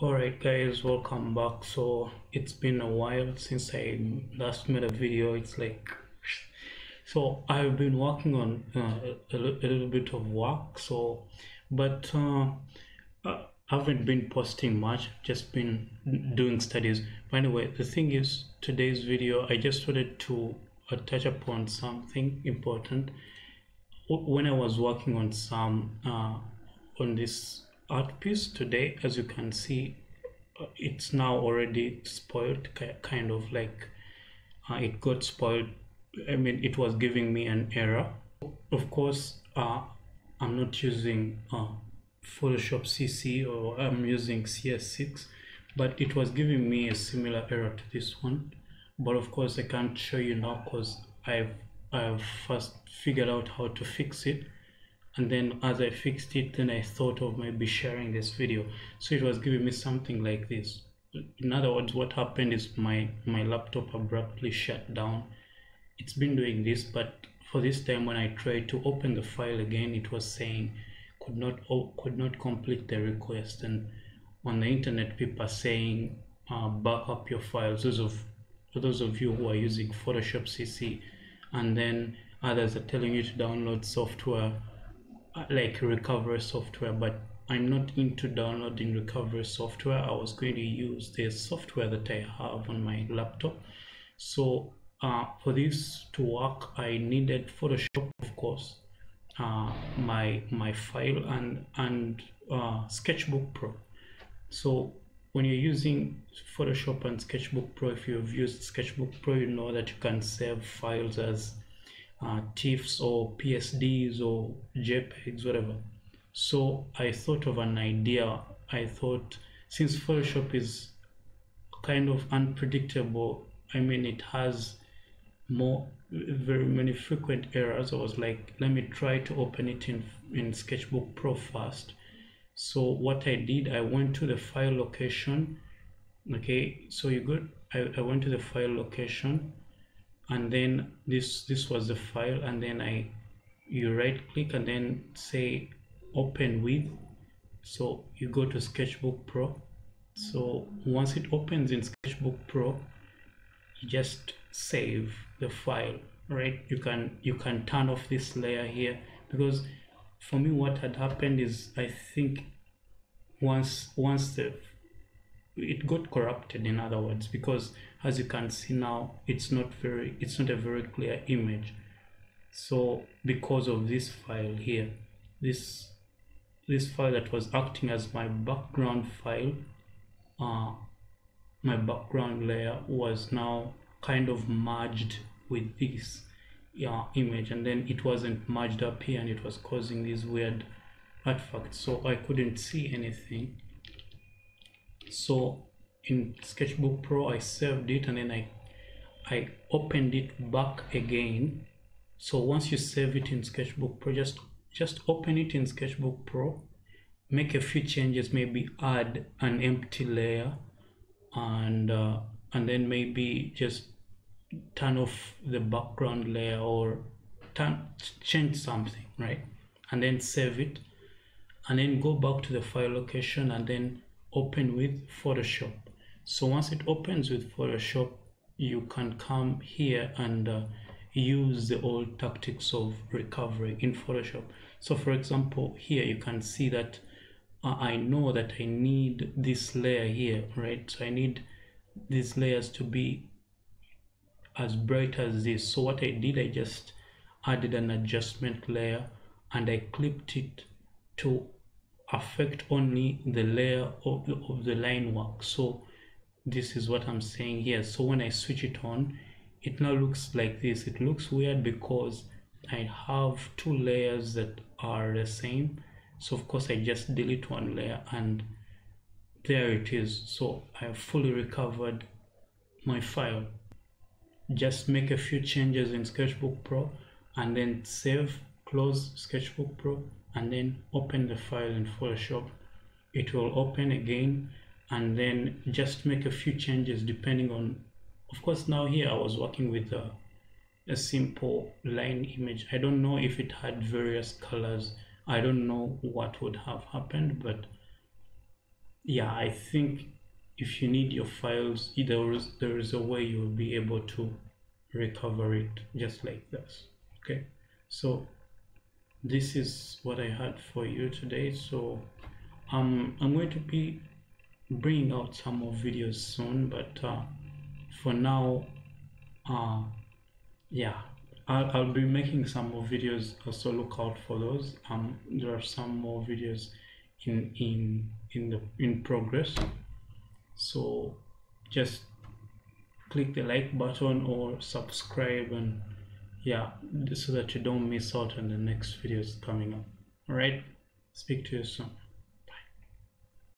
Alright guys, welcome back. So it's been a while since I last made a video. It's like so I've been working on uh, a, a little bit of work. So, but uh, I haven't been posting much. Just been doing studies. By the way, the thing is, today's video I just wanted to uh, touch upon something important. When I was working on some uh, on this art piece today, as you can see, uh, it's now already spoiled, kind of like uh, it got spoiled. I mean, it was giving me an error. Of course, uh, I'm not using uh, Photoshop CC or I'm using CS6, but it was giving me a similar error to this one. But of course, I can't show you now because I've I've first figured out how to fix it and then as I fixed it then I thought of maybe sharing this video. So it was giving me something like this. In other words what happened is my my laptop abruptly shut down. It's been doing this but for this time when I tried to open the file again it was saying could not could not complete the request. And on the internet people are saying uh, back up your files. Those of those of you who are using Photoshop CC and then others are telling you to download software like recovery software but i'm not into downloading recovery software. I was going to use the software that i have on my laptop. So uh, for this to work i needed photoshop of course uh, my my file and and uh, sketchbook pro. So when you're using photoshop and sketchbook pro if you've used sketchbook pro you know that you can save files as uh, TIFFs or PSDs or JPEGs, whatever. So I thought of an idea. I thought since Photoshop is kind of unpredictable, I mean, it has more very many frequent errors. I was like, let me try to open it in in Sketchbook Pro first. So what I did, I went to the file location. Okay, so you go. I, I went to the file location and then this this was the file and then I you right click and then say open with. So you go to sketchbook pro. So once it opens in sketchbook pro you just save the file right? You can you can turn off this layer here. Because for me what had happened is I think once once the it got corrupted in other words because as you can see now it's not very it's not a very clear image. So because of this file here this this file that was acting as my background file uh, my background layer was now kind of merged with this yeah, image. And then it wasn't merged up here and it was causing these weird artifacts. So I couldn't see anything so in sketchbook pro i saved it and then i i opened it back again. So once you save it in sketchbook pro just just open it in sketchbook pro. Make a few changes maybe add an empty layer and uh, and then maybe just turn off the background layer or turn change something right? And then save it. And then go back to the file location and then open with Photoshop. So once it opens with Photoshop, you can come here and uh, use the old tactics of recovery in Photoshop. So for example, here you can see that uh, I know that I need this layer here, right? So I need these layers to be as bright as this. So what I did, I just added an adjustment layer and I clipped it to affect only the layer of the, of the line work so this is what i'm saying here. So when i switch it on it now looks like this. It looks weird because i have two layers that are the same. So of course i just delete one layer and there it is. So i have fully recovered my file. Just make a few changes in sketchbook pro and then save close sketchbook pro and then open the file in Photoshop. It will open again and then just make a few changes depending on of course now here I was working with a, a simple line image. I don't know if it had various colors. I don't know what would have happened but yeah i think if you need your files there is there is a way you'll be able to recover it just like this okay? So this is what i had for you today. So um i'm going to be bringing out some more videos soon but uh, for now uh yeah I'll, I'll be making some more videos so look out for those. Um there are some more videos in in in the in progress. So just click the like button or subscribe and yeah so that you don't miss out on the next videos coming up. All right speak to you soon